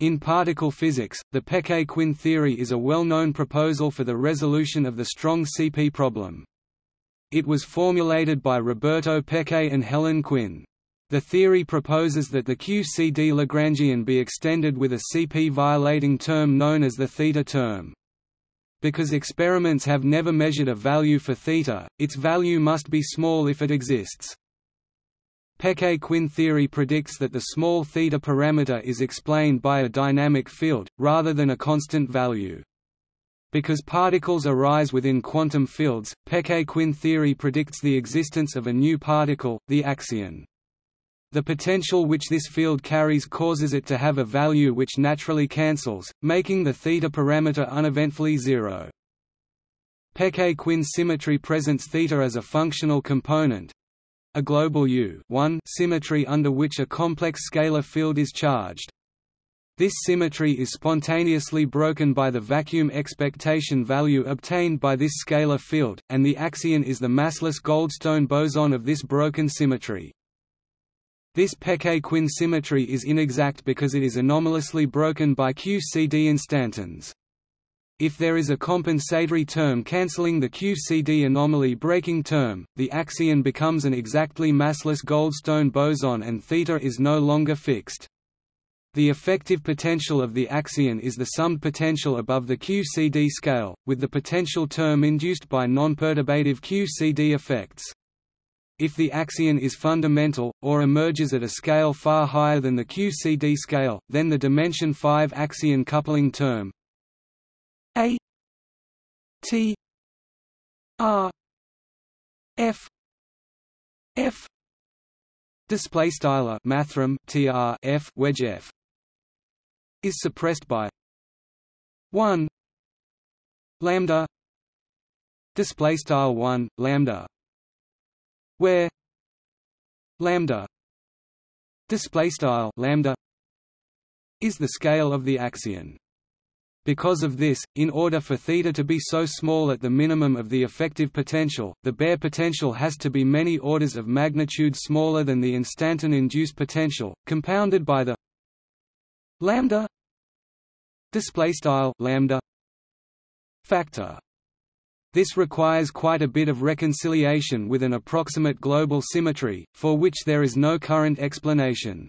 In particle physics, the Peccei-Quinn theory is a well-known proposal for the resolution of the strong CP problem. It was formulated by Roberto Peccei and Helen Quinn. The theory proposes that the QCD Lagrangian be extended with a CP-violating term known as the theta term. Because experiments have never measured a value for theta, its value must be small if it exists. Peccei-Quinn theory predicts that the small theta parameter is explained by a dynamic field, rather than a constant value. Because particles arise within quantum fields, Peccei-Quinn theory predicts the existence of a new particle, the axion. The potential which this field carries causes it to have a value which naturally cancels, making the theta parameter uneventfully zero. Peccei-Quinn symmetry presents theta as a functional component, a global U symmetry under which a complex scalar field is charged. This symmetry is spontaneously broken by the vacuum expectation value obtained by this scalar field, and the axion is the massless Goldstone boson of this broken symmetry. This Peccei-Quinn symmetry is inexact because it is anomalously broken by QCD instantons. If there is a compensatory term cancelling the QCD anomaly breaking term, the axion becomes an exactly massless Goldstone boson and θ is no longer fixed. The effective potential of the axion is the summed potential above the QCD scale, with the potential term induced by non-perturbative QCD effects. If the axion is fundamental, or emerges at a scale far higher than the QCD scale, then the dimension 5 axion coupling term T R F F. Display style mathrm tr f wedge f. Is suppressed by 1 lambda display style 1 lambda where lambda display style lambda is the scale of the axion because of this, in order for theta to be so small at the minimum of the effective potential, the bare potential has to be many orders of magnitude smaller than the instanton-induced potential, compounded by the lambda display style lambda factor. This requires quite a bit of reconciliation with an approximate global symmetry, for which there is no current explanation.